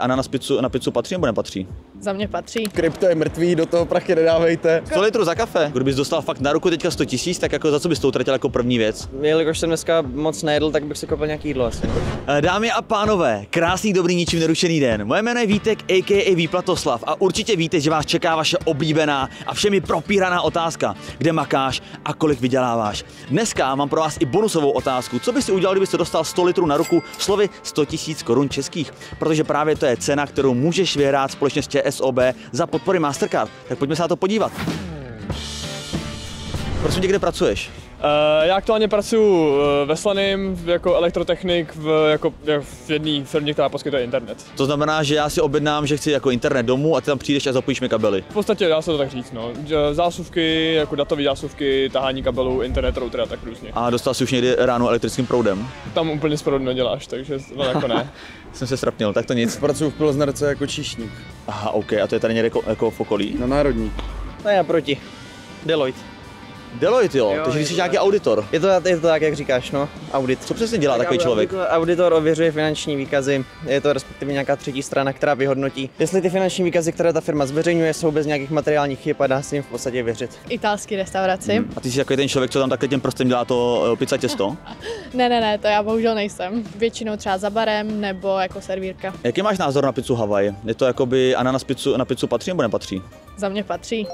Ananas na pizzu, na pizzu patří nebo nepatří? Za mě patří. Krypto je mrtvý, do toho prachy nedávejte. 100 litrů za kafe. Kdybys dostal fakt na ruku teďka 100 tisíc, tak jako za co bys to utratil jako první věc? Jelikož jsem dneska moc nejedl, tak bych si koupil nějaký jídlo asi. Eh, Dámy a pánové, krásný, dobrý, ničím nerušený den. Moje jméno je Vítek, a.k.a. Výplatoslav a určitě víte, že vás čeká vaše oblíbená a všemi propíraná otázka, kde makáš a kolik vyděláváš. Dneska mám pro vás i bonusovou otázku. Co by si udělal, kdybyste dostal 100 litrů na ruku, slovy 100 tisíc korun českých? Protože právě to je cena, kterou můžeš vyhrát společně s ČSOB za podpory Mastercard. Tak pojďme se na to podívat. Prosím tě, kde pracuješ? Uh, já aktuálně pracuji uh, ve Slaným jako elektrotechnik v, jako, v jedné firmě, která poskytuje internet. To znamená, že já si objednám, že chci jako internet domů a ty tam přijdeš a zapojíš mi kabely. V podstatě dá se to tak říct, no. Zásuvky, jako datové zásuvky, tahání kabelů, internet, router a tak různě. A dostal jsi už někdy ráno elektrickým proudem? Tam úplně sprodno neděláš, takže no, jako ne. Jsem se strapnil, tak to nic. Pracuji v Pilznerce jako číšník Aha, OK, a to je tady někde jako, jako v okolí? na Národní. No já proti. Deloitte. Deloitte, jo, Jo, takže ty jsi nějaký auditor. Je to, je to tak, jak říkáš, no. Audit. Co přesně dělá takový Tak člověk? Auditor, auditor ověřuje finanční výkazy, je to respektive nějaká třetí strana, která vyhodnotí, jestli ty finanční výkazy, které ta firma zveřejňuje, jsou bez nějakých materiálních chyb a dá se jim v podstatě věřit. Italský restauraci. A ty jsi takový ten člověk, co tam takhle těm prstem dělá to eh, pizza těsto. Ne, ne, ne, to já bohužel nejsem. Většinou třeba za barem nebo jako servírka. Jaký máš názor na pizzu Hawaii? Je to jakoby ananas pizzu, na pizzu patří nebo nepatří? Za mě patří.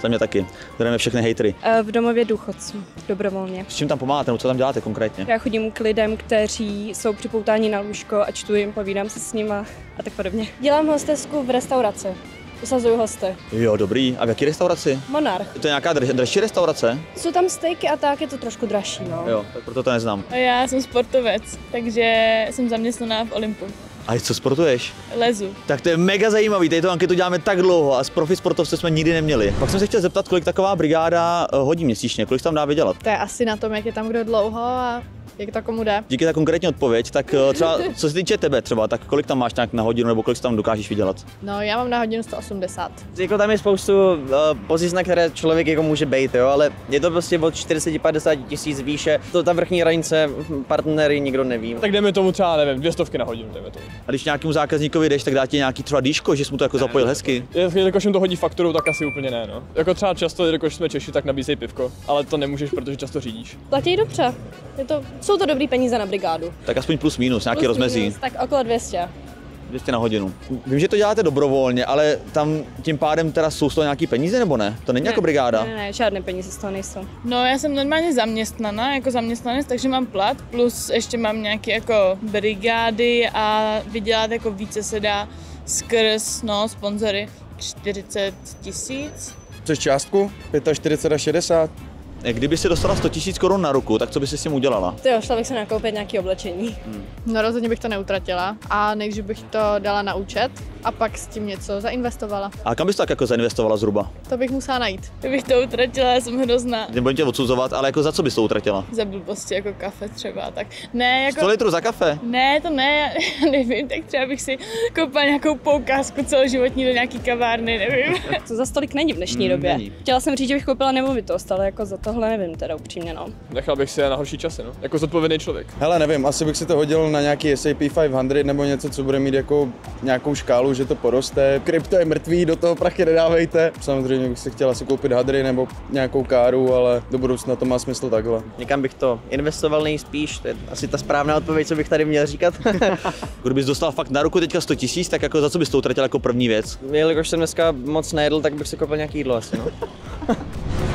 Za mě taky. Zdravíme všechny hejtry. Eh, V domově důchodců, dobrovolně. S čím tam pomáháte, nebo co tam děláte konkrétně? Já chodím k lidem, kteří jsou připoutáni na lůžko a čtu jim, povídám se s nima a tak podobně. Dělám hostesku v restauraci. Usazuju hosty. Jo, dobrý. A v jaký restauraci? Monarch. To je nějaká drž- dražší restaurace? Jsou tam stejky a tak je to trošku dražší, no. Jo, tak proto to neznám. Já jsem sportovec, takže jsem zaměstnaná v Olympu. A co sportuješ? Lezu. Tak to je mega zajímavý, tady to anketu děláme tak dlouho a z profi sportovce jsme nikdy neměli. Pak jsem se chtěl zeptat, kolik taková brigáda eh, hodí měsíčně, kolik tam dá vydělat. To je asi na tom, jak je tam kdo dlouho a jak to komu jde. Díky za konkrétní odpověď, tak eh, třeba co se týče tebe třeba, tak kolik tam máš nějak na hodinu nebo kolik si tam dokážeš vydělat? No, já mám na hodinu 180. Jako tam je spoustu uh, pozic, na které člověk jako může být, jo, ale je to prostě od 40-50 tisíc výše. To ta vrchní hranice, hm, partnery nikdo neví. Tak jdeme tomu třeba, nevím, dvě stovky na hodinu, dejme tomu. A když nějakému zákazníkovi jdeš, tak dá ti nějaký třeba dýško, že jsi mu to jako zapojil hezky. Je- Jelikož jim to hodí fakturou, tak asi úplně ne, no. Jako třeba často, jelikož jsme Češi, tak nabízejí pivko, ale to nemůžeš, protože často řídíš. Platí dobře. Je to, jsou to dobrý peníze na brigádu. Tak aspoň plus minus, nějaký Plus rozmezí. minus, Tak okolo 200. 200 na hodinu. Vím, že to děláte dobrovolně, ale tam tím pádem teda jsou z toho nějaký peníze nebo ne? To není jako brigáda. Ne, ne, ne, žádné peníze z toho nejsou. No já jsem normálně zaměstnaná, jako zaměstnanec, takže mám plat, plus ještě mám nějaké jako brigády a vydělat jako více se dá skrz, no, sponzory 40 tisíc. Což částku? 45 a 60? Kdyby si dostala 100 000 korun na ruku, tak co by si s tím udělala? Ty jo, šla bych se nakoupit nějaké oblečení. No rozhodně bych to neutratila a nejdřív bych to dala na účet a pak s tím něco zainvestovala. A kam bys to tak jako zainvestovala zhruba? To bych musela najít. Kdybych to utratila, já jsem hrozná. Nebudem tě odsuzovat, ale jako za co bys to utratila? Za blbosti jako kafe třeba, tak ne, jako... 100 litrů za kafe? Ne, to ne, já nevím, tak třeba bych si koupila nějakou poukázku celoživotní do nějaký kavárny, nevím. To za stolik není v dnešní Mm, době. není. Chtěla jsem říct, že bych koupila nemovitost, ale jako za tohle nevím teda upřímně, no. Nechal bych si je na horší časy, no. Jako zodpovědný člověk. Hele, nevím, asi bych si to hodil na nějaký SAP 500 nebo něco, co bude mít jako nějakou škálu, že to poroste. Krypto je mrtvý, do toho prachy nedávejte. Samozřejmě bych si chtěl asi koupit hadry nebo nějakou káru, ale do budoucna to má smysl takhle. Někam bych to investoval nejspíš, to je asi ta správná odpověď, co bych tady měl říkat. Kdybys dostal fakt na ruku teďka 100 000, tak jako za co bys to utratil jako první věc? Jelikož jsem dneska moc nejedl, tak bych si koupil nějaký jídlo asi, no.